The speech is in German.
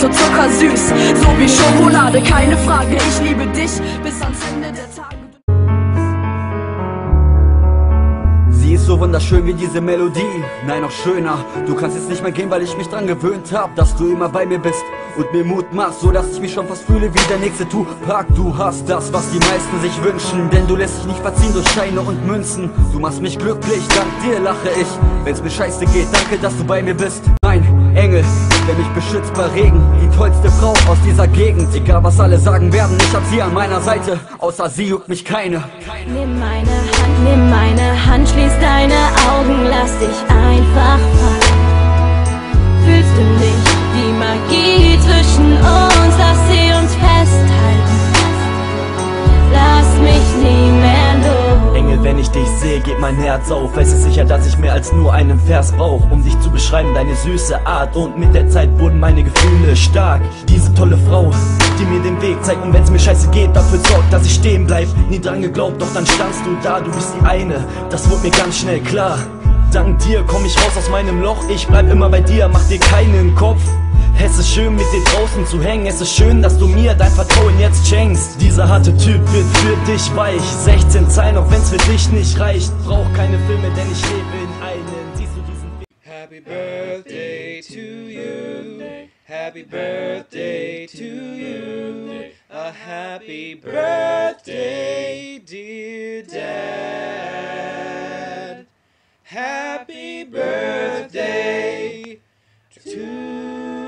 so zuckersüß, so wie Schokolade, keine Frage. Ich liebe dich bis ans Ende der Tage. Sie ist so wunderschön wie diese Melodie, nein noch schöner. Du kannst jetzt nicht mehr gehen, weil ich mich dran gewöhnt hab, dass du immer bei mir bist und mir Mut machst, so dass ich mich schon fast fühle wie der nächste Tupac. Du hast das, was die meisten sich wünschen, denn du lässt dich nicht verziehen durch Scheine und Münzen. Du machst mich glücklich, dank dir lache ich. Wenn's mir scheiße geht, danke, dass du bei mir bist. Mein Engel, der mich beschützt bei Regen, die tollste Frau aus dieser Gegend. Egal was alle sagen werden, ich hab sie an meiner Seite, außer sie juckt mich keine. Nimm meine Hand, nimm meine Hand, schließ deine Augen, lass dich einfach fallen. Fühlst du nicht mein Herz auf. Es ist sicher, dass ich mehr als nur einen Vers brauch, um dich zu beschreiben, deine süße Art. Und mit der Zeit wurden meine Gefühle stark. Diese tolle Frau, die mir den Weg zeigt. Und wenn's mir scheiße geht, dafür sorgt, dass ich stehen bleib. Nie dran geglaubt, doch dann standst du da, du bist die eine. Das wurde mir ganz schnell klar dank dir komm ich raus aus meinem Loch. Ich bleib immer bei dir, mach dir keinen Kopf. Es ist schön mit dir draußen zu hängen, es ist schön, dass du mir dein Vertrauen jetzt schenkst. Dieser harte Typ wird für dich weich, 16 Zeilen, auch wenn's für dich nicht reicht. Brauch keine Filme, denn ich lebe in einem. Siehst du diesen Happy Birthday to you, Happy Birthday to you, A Happy Birthday, dear Dad. Happy birthday to